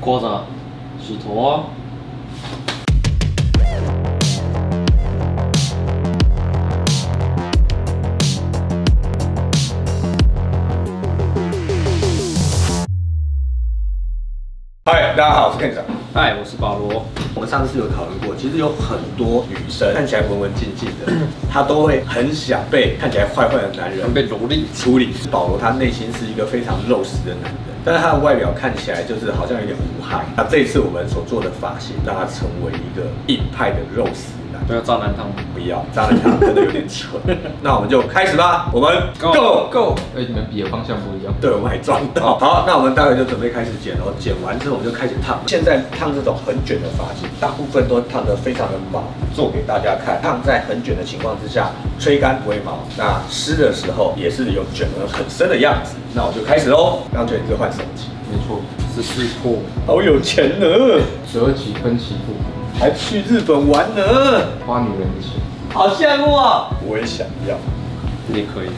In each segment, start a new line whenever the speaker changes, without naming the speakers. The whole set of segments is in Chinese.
刮啥？洗头。
嗨，大家好，我是 Ken 长。
嗨，我是保罗。
我们上次有讨论过，其实有很多女生看起来文文静静的，她都会很想被看起来坏坏的男人
被蹂躏
处理。保罗他内心是一个非常肉食的男人，但是他的外表看起来就是好像有点无害。那这一次我们所做的发型，让他成为一个硬派的肉食男。
不要渣男汤，
不要渣男汤，真的有点蠢。那我们就开始吧，我们
Go
go。
哎，你们比的方向不一样。
对，我们还撞到。好，那我们待会就准备开始剪哦。剪完之后我们就开始烫。现在烫这种很卷的发型，大部分都烫得非常的毛，做给大家看。烫在很卷的情况之下，吹干不会毛。那湿的时候也是有卷得很深的样子。那我就开始喽。刚卷是换手机，
没错，
十四破，
好有钱呢，
十二期分期付款，
还去日本玩呢，
花女人的钱。
好羡慕啊！我也想要。
你可以。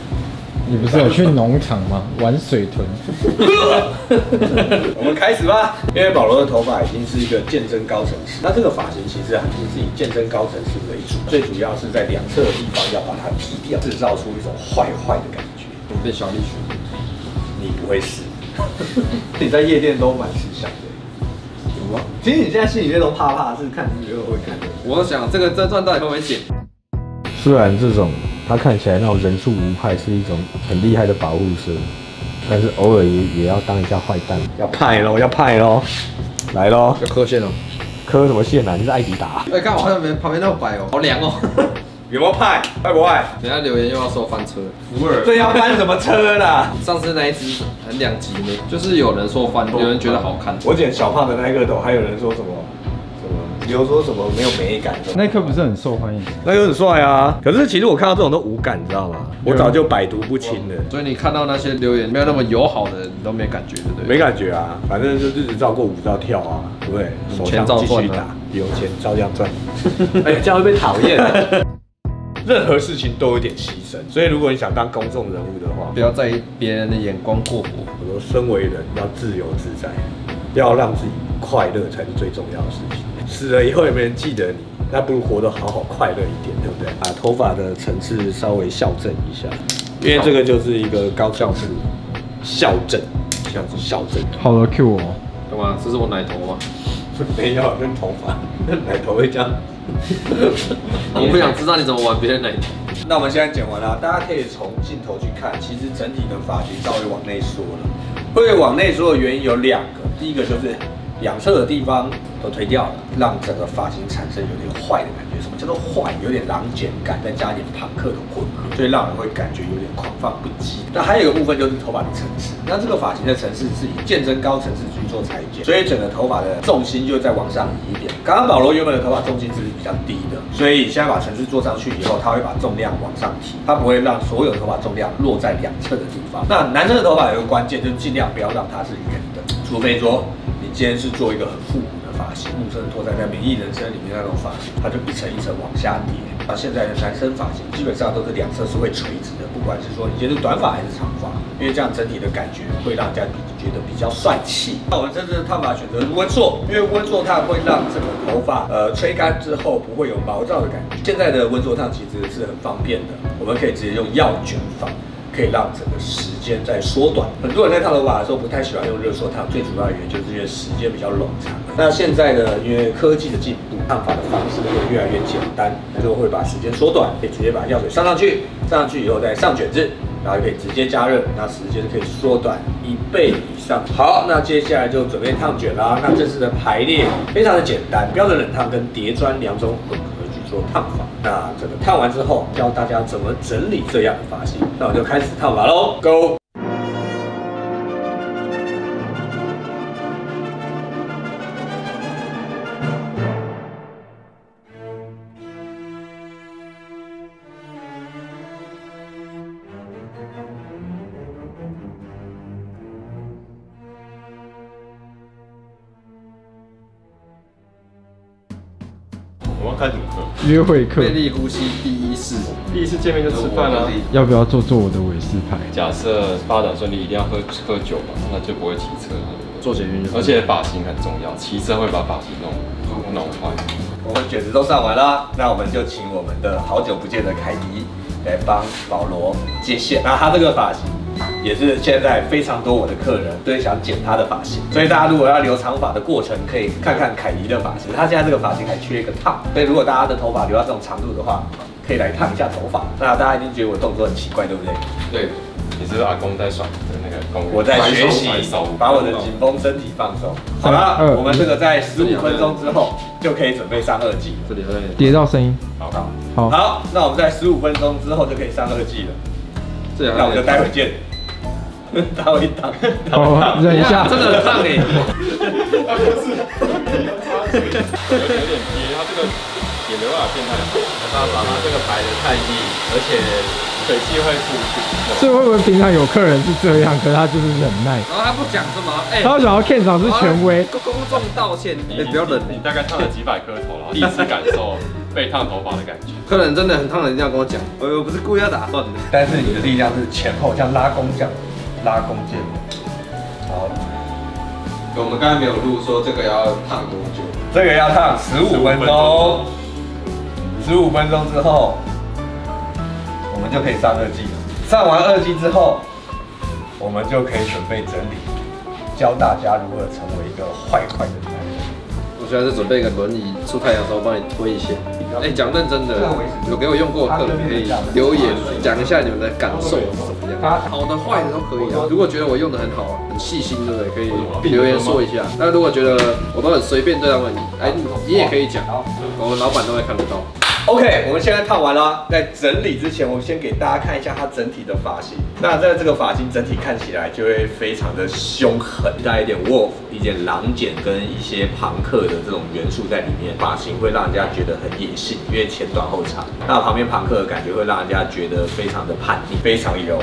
你不是有去农场吗？玩水豚。
我们开始吧。因为保罗的头发已经是一个健身高层次，那这个发型其实已经是以健身高层次为主，最主要是在两侧的地方要把它剃掉，制造出一种坏坏的感觉。
我被小丽选，
你不会死？你在夜店都蛮吃香的。其实你现在心里面都怕怕，是看你觉得会看的。
我想这个这段到底会不会剪？
虽然这种他看起来那种人畜无害是一种很厉害的保护色，但是偶尔也也要当一下坏蛋。
要派喽，要派喽，来喽！
要磕线喽。
磕什么线啊？你是艾迪达？
哎，看我旁边旁边那么白哦，好凉哦。
有没有派？派不派？
等下留言又要说翻车。
不是，这要翻什么车啦？
上次那一只很两极呢，就是有人说翻，有人觉得好看。
我剪小胖的那个头，还有人说什么什么，比如说什么没有美感的。
那颗不是很受欢迎？
那个很帅啊，可是其实我看到这种都无感，你知道吗？我早就百毒不侵了。
所以你看到那些留言没有那么友好的，你都没感觉，对不对？
没感觉啊，反正就日子照过，舞照跳啊，对不对？手枪继续打，有钱照样赚。哎，这样会被讨厌。任何事情都有点牺牲，所以如果你想当公众人物的话，
不要在意别人的眼光过火。
我说，身为人要自由自在，要让自己快乐才是最重要的事情。死了以后也没有人记得你？那不如活得好好快乐一点，对不对？把头发的层次稍微校正一下，因为这个就是一个高校式校正，这样子校正。
好了 Q 我，
干嘛？这是我奶头吗？
没有，跟头发，奶头会这样。
我不想知道你怎么玩别人奶头。
那我们现在剪完了，大家可以从镜头去看，其实整体的发型稍微往内缩了。会往内缩的原因有两个，第一个就是两侧的地方都推掉了，让整个发型产生有点坏的感觉。什么叫做坏？有点狼剪感，再加一点朋克的混合，所以让人会感觉有点狂放不羁。那还有一个部分就是头发的层次，那这个发型的层次是以健身高层次去做裁剪，所以整个头发的重心就再往上移一点。刚刚保罗原本的头发重心是比较低的，所以现在把层次做上去以后，他会把重量往上提，他不会让所有头发重量落在两侧的地方。那男生的头发有个关键，就是尽量不要让它是圆的，除非说今天是做一个很复古的发型，木村拓哉在《美丽人生》里面那种发型，它就一层一层往下跌。那现在的男生发型基本上都是两侧是会垂直的，不管是说你今天是短发还是长发，因为这样整体的感觉会让人家觉得比较帅气。那我们这次烫发选择温硕，因为温硕烫会让整个头发呃吹干之后不会有毛躁的感觉。现在的温硕烫其实是很方便的，我们可以直接用药卷法。可以让整个时间在缩短。很多人在烫头发的时候不太喜欢用热缩烫，最主要的原因就是因为时间比较冗长。那现在呢，因为科技的进步，烫发的方式会越来越简单，就会把时间缩短，可以直接把药水上上去，上上去以后再上卷子，然后可以直接加热，那时间可以缩短一倍以上。好，那接下来就准备烫卷啦。那这次的排列非常的简单，标准冷烫跟叠砖两种混合去做烫法。那这个烫完之后，教大家怎么整理这样的发型。那我就开始烫发喽，Go！
约会课
魅力呼吸第一次，
第一次见面就吃饭啊。
要不要做做我的韦斯牌？
假设发展顺利，一定要喝喝酒嘛，那就不会骑车，对不对？
做捷运
而且发型很重要，骑车会把发型弄弄坏。
我们卷子都上完啦，那我们就请我们的好久不见的凯迪来帮保罗接线。那他这个发型也是现在非常多我的客人都想剪他的发型，所以大家如果要留长发的过程，可以看看凯迪的发型。他现在这个发型还缺一个烫，所以如果大家的头发留到这种长度的话，可以来烫一下头发。那大家一定觉得我动作很奇怪，对不对？
对，你是不是阿公在耍的那个公园？
我在学习把我的紧绷身体放松。好了，我们这个在十五分钟之后就可以准备上二季。
这里还有点
跌到声音。
好，
好，
好，那我们在十五分钟之后就可以上二季了。
这里还
那我们就待会见。待会等。
好，忍一下。
真的很烫哎。
有点憋，他这个也没办法变太好。
他把他这个排的太密，而且
水汽会出去。
所以会不会平常有客人是这样，可是他就是忍耐，
然后他不讲什么，哎，
他想要 Ken 长是权威，
公众道歉，哎，不要忍。
你大概烫了几百颗头，然后第一次感受被烫头发的感觉。
客人真的很烫的，一定要跟我讲，我我不是故意要打断的。
但是你的力量是前后，像拉弓这样，拉弓箭。好，
我们刚才没有录说这个要烫多久，
这个要烫十五分钟。十五分钟之后，我们就可以上二季了。上完二季之后，我们就可以准备整理，教大家如何成为一个坏坏的
现在是准备一个轮椅，出太阳的时候帮你推一下。哎，讲认真的，有给我用过的客人可以留言讲一下你们的感受是怎么样，好的坏的都可以啊。如果觉得我用的很好，很细心，对不对？可以留言说一下。那如果觉得我都很随便对他们，哎，你也可以讲，我们老板都会看得到。
OK，我们现在烫完了，在整理之前，我先给大家看一下它整体的发型。那在这个发型整体看起来就会非常的凶狠，带一点 wolf、一点狼剪跟一些朋克的这种元素在里面。发型会让人家觉得很野性，因为前短后长。那旁边朋克的感觉会让人家觉得非常的叛逆，非常有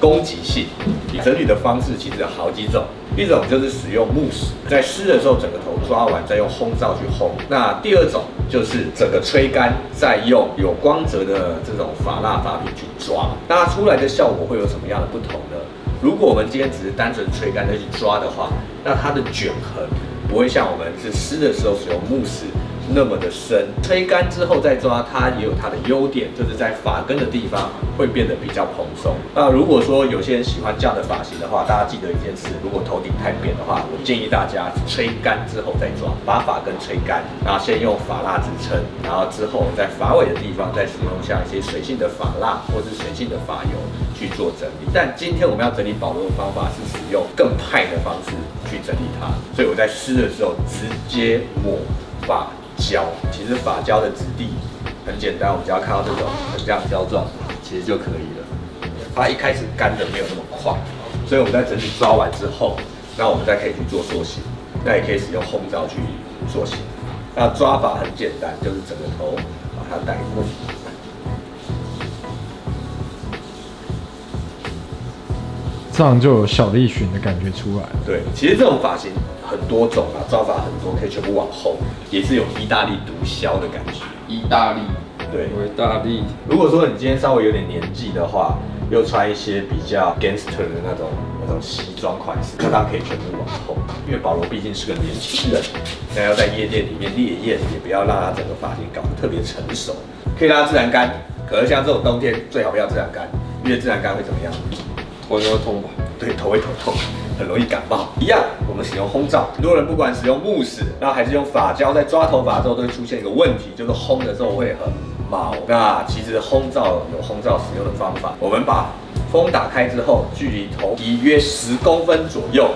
攻击性。你整理的方式其实有好几种，一种就是使用慕斯，在湿的时候整个头抓完，再用烘罩去烘。那第二种就是整个吹干，再用有光泽的这种发蜡发品去抓。那它出来的效果会有什么样的不同呢？如果我们今天只是单纯吹干再去抓的话，那它的卷痕不会像我们是湿的时候使用慕斯那么的深。吹干之后再抓，它也有它的优点，就是在发根的地方会变得比较蓬松。那如果说有些人喜欢这样的发型的话，大家记得一件事：如果头顶太扁的话，我建议大家吹干之后再抓，把发根吹干，然后先用发蜡支撑，然后之后在发尾的地方再使用像一些水性的发蜡或是水性的发油去做整理。但今天我们要整理保罗的方法是使用更派的方式去整理它，所以我在湿的时候直接抹发胶。其实发胶的质地很简单，我们只要看到这种很像胶状，其实就可以了。它一开始干的没有那么快，所以我们在整体抓完之后，那我们再可以去做塑形，那也可以使用烘罩去塑形。那抓法很简单，就是整个头把它带过。
这样就有小栗旬的感觉出来了。
对，其实这种发型很多种啊，抓法很多，可以全部往后，也是有意大利毒枭的感觉。
意大利，
对，
意大利，
如果说你今天稍微有点年纪的话，又穿一些比较 gangster 的那种那种西装款式，那它可以全部往后，因为保罗毕竟是个年轻人，那要在夜店里面烈焰，也不要让他整个发型搞得特别成熟，可以让它自然干。可是像这种冬天最好不要自然干，因为自然干会怎么样？
头就会痛吧？
对，头会头痛，很容易感冒。一样，我们使用烘罩，很多人不管使用慕斯，那还是用发胶，在抓头发的时候都会出现一个问题，就是烘的时候会很毛。那其实烘罩有烘罩使用的方法，我们把风打开之后，距离头皮约十公分左右，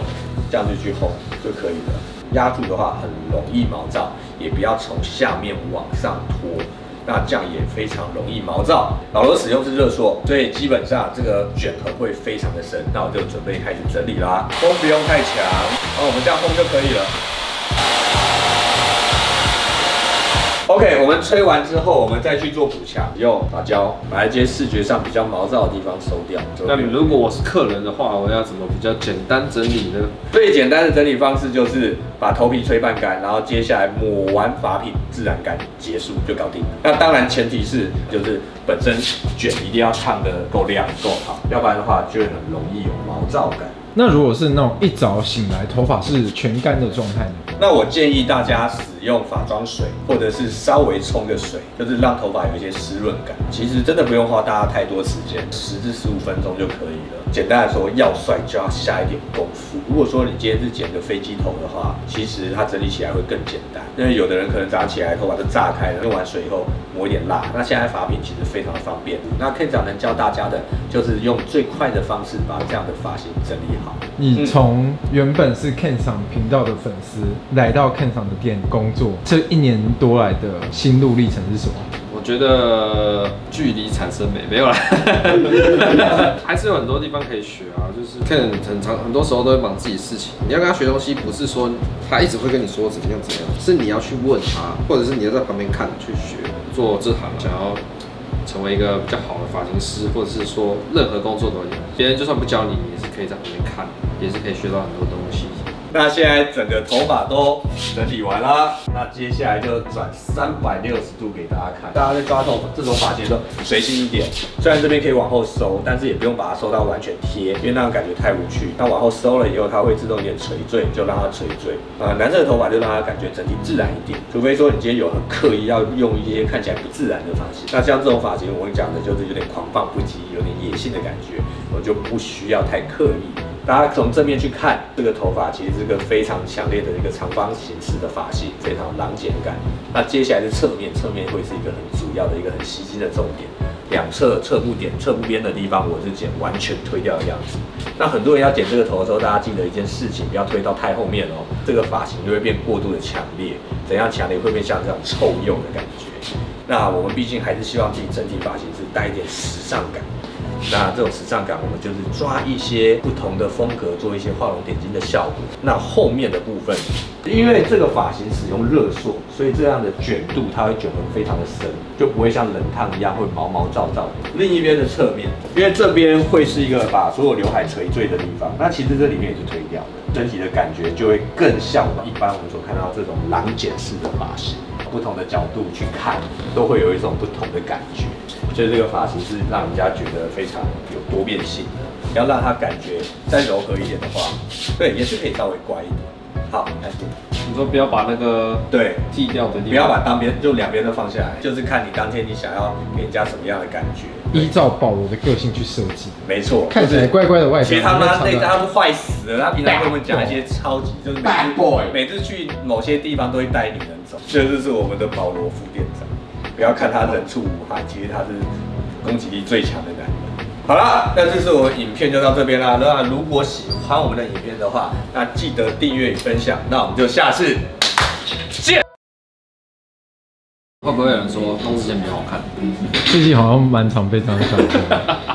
这样子去烘就可以了。压住的话很容易毛躁，也不要从下面往上拖。那这样也非常容易毛躁。老罗使用是热缩，所以基本上这个卷痕会非常的深。那我就准备开始整理啦，风不用太强，哦，我们这样风就可以了。OK，我们吹完之后，我们再去做补强，用发胶把一些视觉上比较毛躁的地方收掉。
那如果我是客人的话，我要怎么比较简单整理呢？
最简单的整理方式就是把头皮吹半干，然后接下来抹完发品自然干，结束就搞定了。那当然前提是就是本身卷一定要烫的够亮够好，要不然的话就会很容易有毛躁感。
那如果是那种一早醒来头发是全干的状态呢？
那我建议大家使用发妆水，或者是稍微冲个水，就是让头发有一些湿润感。其实真的不用花大家太多时间，十至十五分钟就可以了。简单来说，要帅就要下一点功夫。如果说你今天是剪个飞机头的话，其实它整理起来会更简单。因为有的人可能早上起来头发就炸开了，用完水以后抹一点蜡。那现在发品其实非常的方便。那 Ken 长能教大家的就是用最快的方式把这样的发型整理好。
你从原本是 Ken 赏频道的粉丝，来到 Ken 赏的店工作，这一年多来的心路历程是什么？
我觉得距离产生美没有啦，还是有很多地方可以学啊。就是 Ken 很长很多时候都会忙自己事情，你要跟他学东西，不是说他一直会跟你说怎么样怎么样，是你要去问他，或者是你要在旁边看去学。做这行想要成为一个比较好的发型师，或者是说任何工作都一样，别人就算不教你，也是可以在旁边看，也是可以学到很多东西。
那现在整个头发都整理完了，那接下来就转三百六十度给大家看。大家在抓头这种发型的时候随心一点，虽然这边可以往后收，但是也不用把它收到完全贴，因为那样感觉太无趣。那往后收了以后，它会自动有点垂坠，就让它垂坠。啊，男生的头发就让它感觉整体自然一点，除非说你今天有很刻意要用一些看起来不自然的发型。那像这种发型，我跟你讲的就是有点狂放不羁，有点野性的感觉，我就不需要太刻意。大家从正面去看，这个头发其实是个非常强烈的一个长方形式的发型，非常狼简感。那接下来是侧面，侧面会是一个很主要的一个很吸睛的重点。两侧侧部点、侧部边的地方，我是剪完全推掉的样子。那很多人要剪这个头的时候，大家记得一件事情，不要推到太后面哦，这个发型就会变过度的强烈。怎样强烈？会变像这种臭鼬的感觉。那我们毕竟还是希望自己整体发型是带一点时尚感。那这种时尚感，我们就是抓一些不同的风格，做一些画龙点睛的效果。那后面的部分，因为这个发型使用热塑，所以这样的卷度它会卷得非常的深，就不会像冷烫一样会毛毛躁躁。另一边的侧面，因为这边会是一个把所有刘海垂坠的地方，那其实这里面也是推掉的，整体的感觉就会更像一般我们所看到这种狼剪式的发型。不同的角度去看，都会有一种不同的感觉。所以这个发型是让人家觉得非常有多变性的。要让他感觉再柔和一点的话，对，也是可以稍微乖一点。好，开始。
你说不要把那个
对
剃掉的地方，
不要把当边就两边都放下来，就是看你当天你想要给人家什么样的感觉，
依照保罗的个性去设计。
没错，
看起来乖乖的外表。
其实他们那他们坏死了，他平常跟我们讲一些超级就是
bad boy，
每次去某些地方都会带女人走，这就是我们的保罗副店长。不要看他人畜无害，其实他是攻击力最强的男人。好啦，那这是我们影片就到这边啦。那如果喜欢我们的影片的话，那记得订阅与分享。那我们就下次见。
会不会有人说东之剑比较好看？
最近好像蛮常被这样讲的。